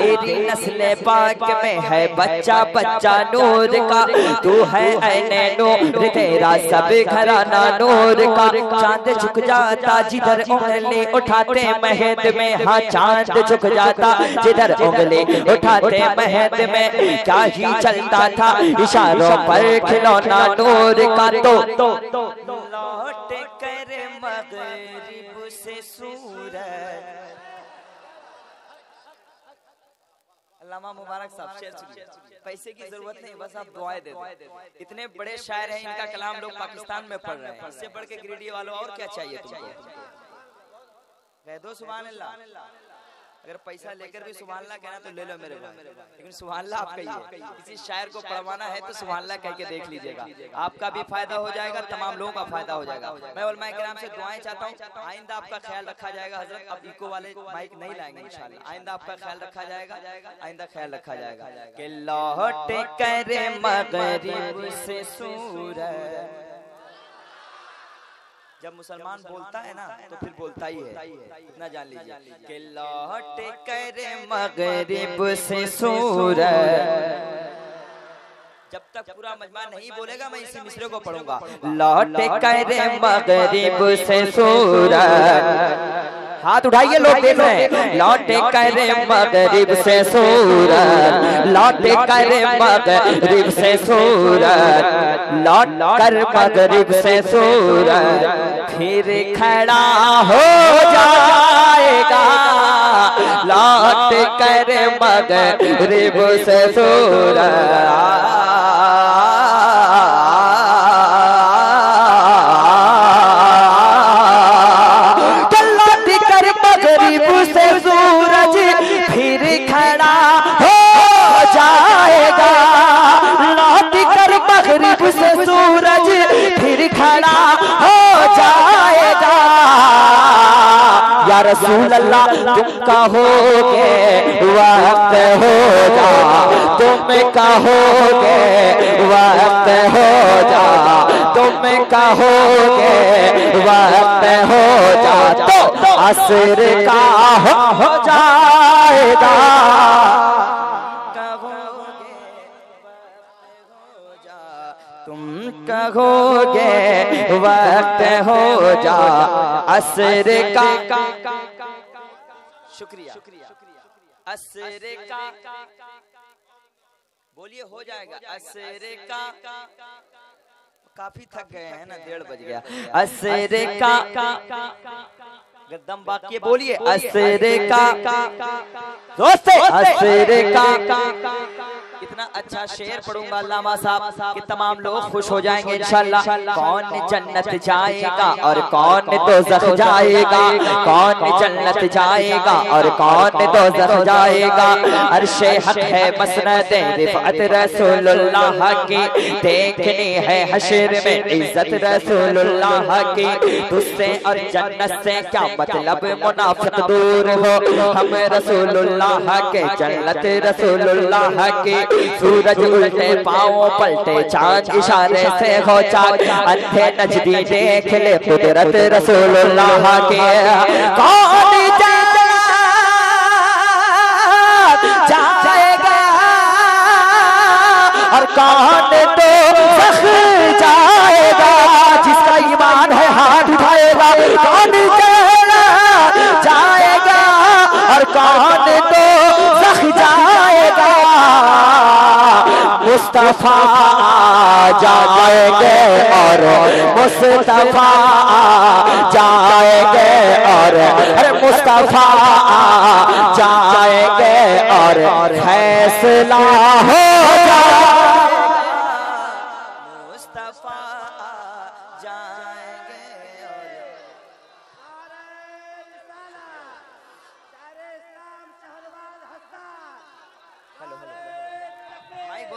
تیری نسل پاک میں ہے بچہ بچہ نور کا تو ہے این نور تیرا سب گھرانہ نور کا۔ چاند جھک جاتا جدھر انگلی اٹھاتے مہد میں ہاں چاند جھک جاتا جدھر انگلی اٹھاتے مہد میں کیا ہی چلتا تھا؟ اشاروں پر کھلونا نور کا۔ تو لوٹ کر مغرب سے سورج علامہ مبارک صاحب شعر سنیے پیسے کی ضرورت نہیں بس آپ دعائیں دے دیں اتنے بڑے شاعر ہیں ان کا کلام لوگ پاکستان میں پڑھ رہے ہیں۔ اس سے بڑھ کے گریڈی والوں اور کیا چاہیے تم کو کہہ دو سبحان اللہ۔ اگر پیسہ لے کر بھی سبحان اللہ کہنا تو لے لو میرے بھائی لیکن سبحان اللہ آپ کہیے کسی شاعر کو پڑھوانا ہے تو سبحان اللہ کہہ کے دیکھ لیجیے گا آپ کا بھی فائدہ ہو جائے گا تمام لوگوں کا فائدہ ہو جائے گا میں علماء کرام سے دعائیں چاہتا ہوں آئندہ آپ کا خیال رکھا جائے گا حضرت اب ایکو والے مائک نہیں لائیں گے انشاءاللہ آئندہ آپ کا خیال رکھا جائے گا آئندہ خیال رکھا جائے گا کہ لوٹ کر مغرب سے سورج جب مسلمان بولتا ہے نا تو پھر بولتا ہی ہے۔ اتنا جان لیجیے۔ کہ لوٹ کر مغرب سے سورج۔ جب تک پورا مجمع نہیں بولے گا میں اسی مصرے کو پڑھوں گا۔ لوٹ کر مغرب سے سورج۔ ہاتھ اٹھائیے لوگ دیکھ رہے ہیں۔ لوٹ کر مغرب سے سورج لوٹ کر مغرب سے سورج لوٹ کر مغرب سے سورج پھر کھڑا ہو جائے گا۔ لوٹ کر مغرب سے سورج رسول اللہ، تم کہو گے، وقت ہو جا۔ تم کہو گے، وقت ہو جا۔ تم کہو گے، وقت ہو جا۔ تو عصر کا ہو جائے گا۔ تم کہو گے، وقت ہو جا۔ عصر کا شکریہ۔ عصر کا۔ بولیے ہو جائے گا۔ عصر کا۔ کافی تھک گئے ہیں نا ڈیڑھ بج گیا۔ عصر کا۔ اگر دم باقی بولیے عصر کا۔ دوستے عصر کا۔ اتنا اچھا شعر پڑھوں گا علامہ صاحب کہ تمام لوگ خوش ہو جائیں گے انشاءاللہ۔ کون جنت جائے گا؟ اور کون دوزخ جائے گا؟ کون جنت جائے گا؟ اور کون دوزخ جائے گا؟ عرش حق ہے مسند رفعت رسول اللہ کی۔ دیکھنی ہے حشر میں عزت رسول اللہ کی۔ تجھ سے اور جنت سے کیا مطلب؟ منافق دور ہو۔ ہم رسول اللہ کے جنت رسول اللہ کی سورج الٹے، پاؤں پلٹے، چاند اشارے سے ہو چاک اندھے نجدی دیکھ لے قدرت رسول اللہ کے۔ کون جائے گا۔ اور کون تو سخ جائے گا؟ جس کا ایمان ہے، ہاتھ اٹھائے گا۔ کون جائے گا۔ اور کون تو سخ جائے گا؟ مصطفیٰ جائے گے اور مصطفیٰ جائے گے اور مصطفیٰ جائے گے اور فیصلہ ہو مصطفیٰ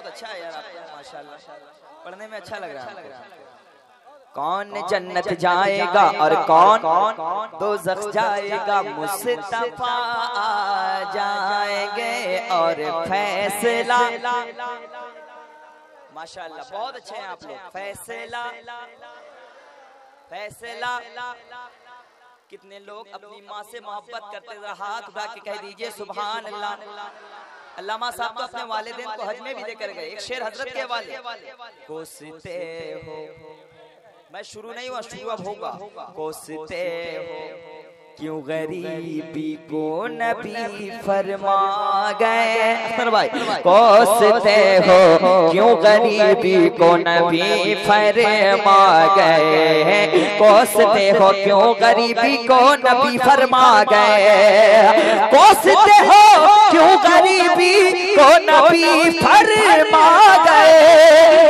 بہت اچھا ہے یار آپ کا، ماشاءاللہ۔ پڑھنے میں اچھا لگ رہا ہے کون جنت جائے گا اور کون دوزخ جائے گا مصطفیٰ جائیں گے اور فیصلہ۔ ماشاءاللہ، بہت اچھے ہیں آپ لوگ۔ فیصلہ۔ فیصلہ۔ کتنے لوگ اپنی ماں سے محبت کرتے ذرا ہاتھ اٹھا کے کہہ دیجیے، سبحان اللہ۔ علامہ صاحب تو اپنے والدین کو حج میں بھی لے کر گئے ایک شیر حضرت کے والے کوستے ہو میں شروع نہیں ہوا شروع اب ہوگا۔ کوستے ہو۔ کیوں غریبی کو نبی فرما گئے؟ کوستے ہو کیوں غریبی کو نبی فرما گئے؟ کوستے ہو کیوں غریبی کو نبی فرما گئے؟ کوستے ہو کیوں غریبی کو نبی فرما گئے؟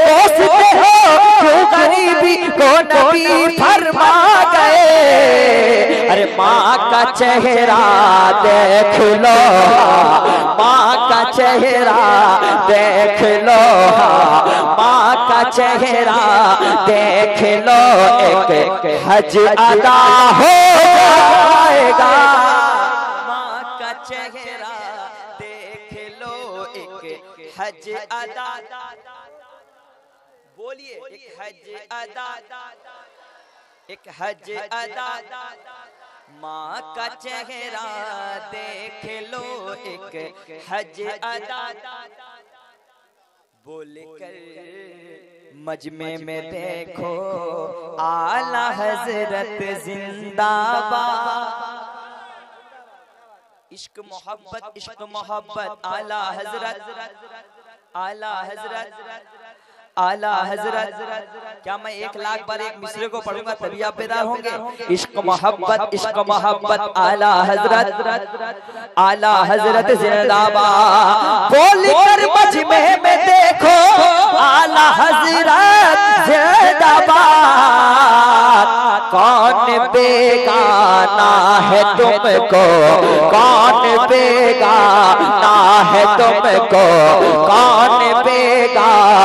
کوستے ہو کیوں غریبی کو نبی فرما ماں کا چہرہ دیکھ لو، ماں کا چہرہ دیکھ لو، ماں کا چہرہ دیکھ لو، ایک حج ادا ہو جائے گا۔ ماں کا چہرہ دیکھ لو، ایک حج ادا۔ بولیے، ایک حج ادا۔ ایک حج ادا۔ ماں کا چہرہ دیکھ لو ایک حج ادا۔ بول کر مجمع میں دیکھو آلہ حضرت زندہ باد۔ عشق محبت عشق محبت آلہ حضرت آلہ حضرت۔ آلہ حضرت کیا میں ایک لاکھ بار ایک مصرے کو پڑھوں گا تبھی آپ بیدار ہوں گے؟ عشق محبت عشق محبت آلہ حضرت آلہ حضرت زندہ باد بول کر مجمع میں دیکھو۔ آلہ حضرت زندہ باد کون بیگانا ہے تم کو؟ کون بیگانا ہے تم کو؟ کون بیگانا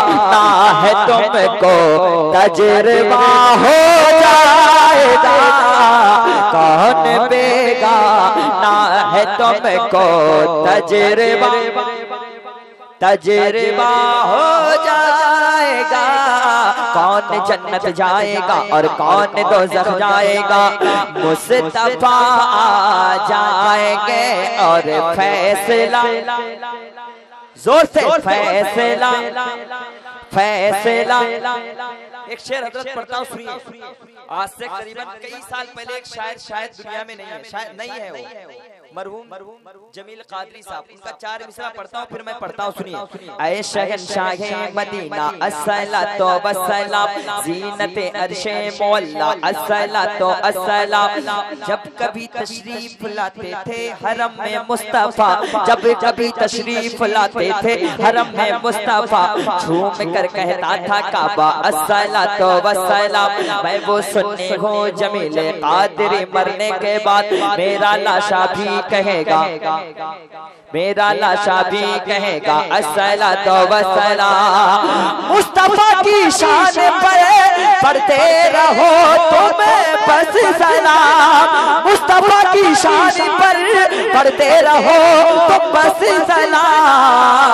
ہے تم کو تجربہ ہو جائے گا کون بیگانا ہے تم کو تجربہ۔ تجربہ ہو جائے گا کون جنت جائے گا اور کون دوزخ جائے گا مصطفیٰ آ جائیں گے اور فیصلہ۔ زور سے فیصلہ۔ فیصلہ۔ ایک شعر حضرت پڑھتا ہوں سنیے آج سے قریباً کئی سال پہلے ایک شاعر شاید دنیا میں نہیں ہے، شاید نہیں ہے وہ۔ مرحوم جمیل قادری صاحب، ان کا چار مصرع پڑھتا ہوں، پھر میں پڑھتا ہوں، سنیے۔ اے شہنشاہ مدینہ الصلاۃ والسلام زینت عرش مولا الصلاۃ والسلام جب کبھی تشریف لاتے تھے حرم میں مصطفیٰ، جب کبھی تشریف لاتے تھے حرم میں مصطفیٰ۔ جھوم کر کہتا تھا کعبہ الصلاۃ والسلام میں وہ سننے ہوں جمیل قادری مرنے کے بعد، میرا لاشا بھی کہے گا۔ میرا لاشا بھی کہے گا۔ السلام والسلام مصطفیٰ کی شان پر پڑھتے رہو تم بس سلام۔ مصطفیٰ کی شان پر پڑھتے رہو تم بس سلام۔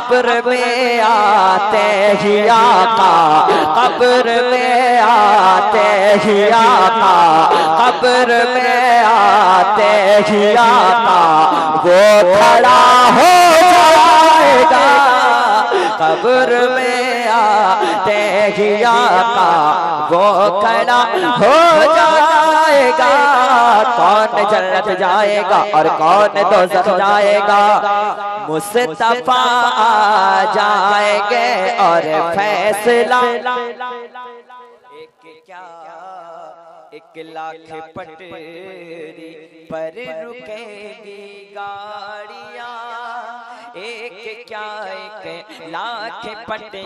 قبر میں آتے ہی آقا، قبر میں آتے ہی آقا، قبر میں آتے ہی آقا، وہ کھڑا ہو جائے گا۔ قبر میں آتے ہی آقا، وہ کھڑا ہو جائے گا۔ کون جنت جائے گا اور کون دوزخ جائے گا؟ مصطفیٰ آ جائیں گے اور فیصلہ۔ ایک کیا؟ ایک لاکھ پٹری پر رکے گی گاڑیاں۔ ایک کیا ایک لاکھ پٹری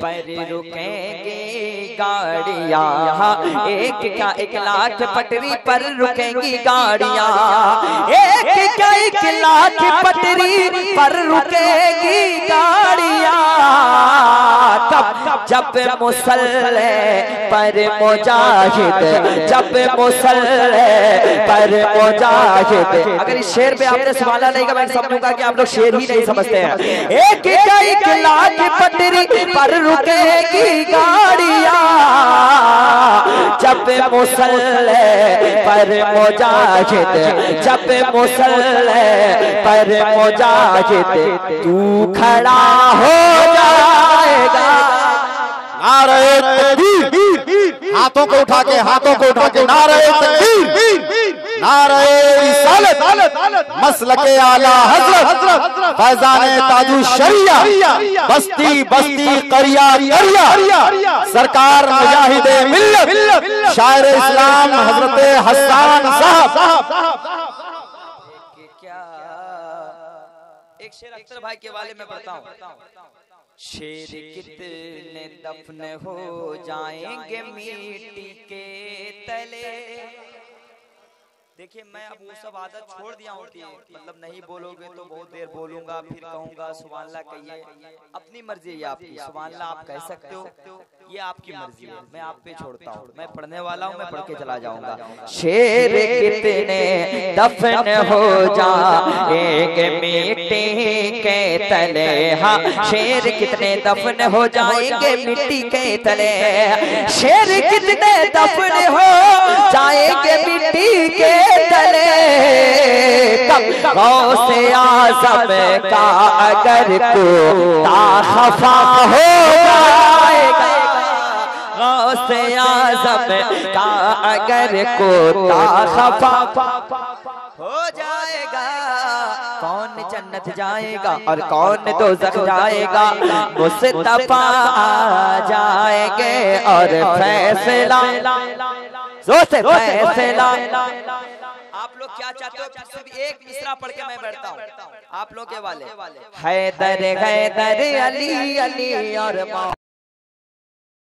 پر رکیں گی گاڑیاں؟ ایک کیا ایک لاکھ پٹری پر رکیں گی گاڑیاں؟ ایک کیا ایک لاکھ پٹری پر رکیں گی گاڑیاں؟ کب جب مسلح پر مجاہد، جب مسلح پر مجاہد۔ اگر اس شیر پہ آپ نے سوالہ نہیں کہ میں سمجھوں گا کہ آپ لوگ شیر ہی نہیں سمجھ سمجھتے ہیں ایک ایک لاکھ پٹری پر رکے گی گاڑیاں جب مسلح پر مجاہد جب مسلح پر مجاہد تو کھڑا ہو جائے گا نعرہ تکبیر ہاتھوں کو اٹھا کے ہاتھوں کو اٹھا کے نعرہ تکبیر نعرہ رسالت مسلک اعلی حضرت فیضان تاج الشریعہ بستی بستی قریہ قریہ سرکار مجاہد ملت شاعر اسلام حضرت حسان صاحب۔ کیا ایک شیر اکثر بھائی کے والے میں پڑھتا ہوں۔ شیر کتنے دفن ہو جائیں گے میٹی کے تلے؟ دیکھیں میں اب وہ سب عادت چھوڑ دیا ہوں کہ مطلب نہیں بولو گے تو بہت دیر بولوں گا پھر کہوں گا سبحان اللہ کہیے اپنی مرضی ہے آپ کی سبحان اللہ آپ کہہ سکتے ہو۔ یہ آپ کی مرضی ہے۔ میں آپ پہ چھوڑتا ہوں۔ میں پڑھنے والا ہوں میں پڑھ کے چلا جاؤں گا۔ شیر کتنے دفن ہو جائیں گے مٹی کے تلے۔ ہاں شیر کتنے دفن ہو جائیں گے مٹی کے تلے۔ شیر کتنے دفن ہو جائیں گے مٹی کے تلے۔ کب غوث آزم کا اگر کو خفا ہو جائے گا۔ غوث آزم کا اگر کو خفا ہو جائے گا کون جنت جائے گا؟ اور کون دوزخ جائے گا؟ مصطفیٰ آ جائے گے اور فیصلہ زور سے فیصلہ۔ آپ لوگ کیا چاہتے ہو؟ صرف ایک مصرع پڑھ کے میں بیٹھتا ہوں۔ آپ لوگ کے والے۔ حیدر حیدر علی علی اور